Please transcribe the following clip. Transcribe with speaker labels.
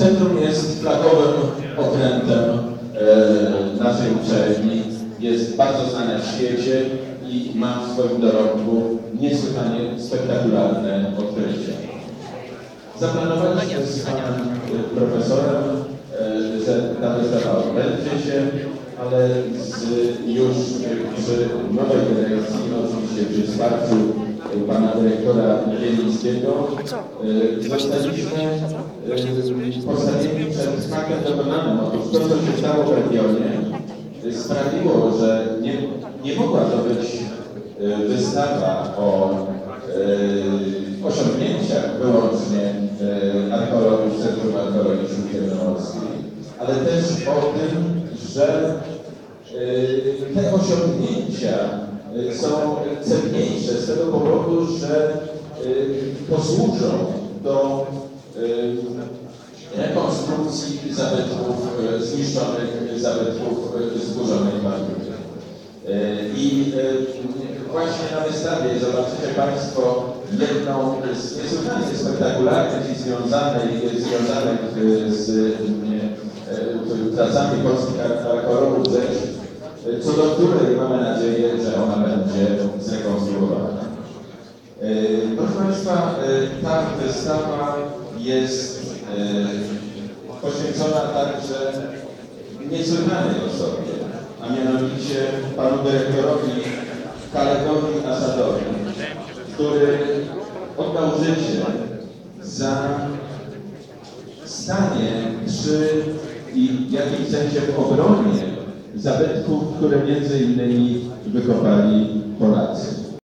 Speaker 1: Centrum jest flagowym okrętem e, naszej uczelni. Jest bardzo znane w świecie i ma w swoim dorobku niesłychanie spektakularne odkrycia. Zaplanowaliśmy z panem e, profesorem, że ta wystawa odbędzie się, ale z, już przy nowej dyrekcji, oczywiście przy wsparciu pana dyrektora Wielińskiego, e, zostaliśmy e, postawieni przed smakiem dokonanym. Otóż to, co się stało w regionie, e, sprawiło, że nie, nie mogła to być e, wystawa o e, osiągnięciach wyłącznie e, archeologów Centrum Archeologii Śródziemnomorskiej, ale też o tym, że e, te osiągnięcia są cenniejsze z tego powodu, że e, posłużą do e, rekonstrukcji zabytków e, zniszczonych, zabytków zburzonych. E, I właśnie na wystawie zobaczycie Państwo jedną z niesłychanie spektakularnych i związanych, związanych z pracami polskich archeologów rzecz, co do której mamy nadzieję, że Proszę Państwa, e, ta wystawa jest e, poświęcona także niesłychanej osobie, a mianowicie panu dyrektorowi Kalegowi Asadowi, który oddał życie za stanie przy i w jakimś sensie w obronie zabytków, które między innymi wykopali Polacy.